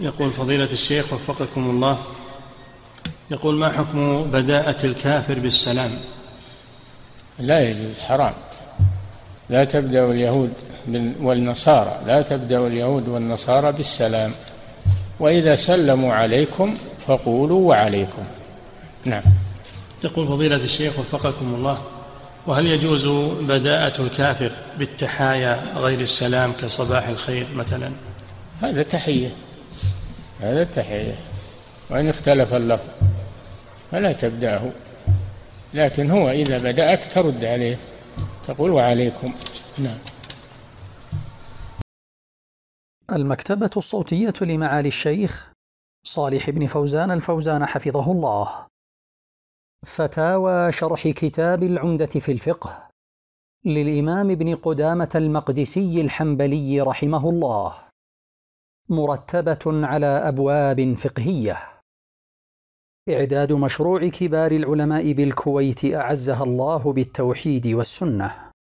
يقول فضيلة الشيخ وفقكم الله يقول ما حكم بداءة الكافر بالسلام؟ لا يجوز حرام. لا تبدأ اليهود والنصارى لا تبدأ اليهود والنصارى بالسلام. وإذا سلموا عليكم فقولوا وعليكم. نعم. يقول فضيلة الشيخ وفقكم الله وهل يجوز بداءة الكافر بالتحايا غير السلام كصباح الخير مثلا؟ هذا تحية. هذا تحية وإن اختلف اللفظ فلا تبدأه. لكن هو إذا بدأك ترد عليه. تقول وعليكم. نعم. المكتبة الصوتية لمعالي الشيخ صالح بن فوزان الفوزان حفظه الله. فتاوى شرح كتاب العمدة في الفقه للإمام ابن قدامة المقدسي الحنبلي رحمه الله. مرتبة على أبواب فقهية. إعداد مشروع كبار العلماء بالكويت أعزها الله بالتوحيد والسنة.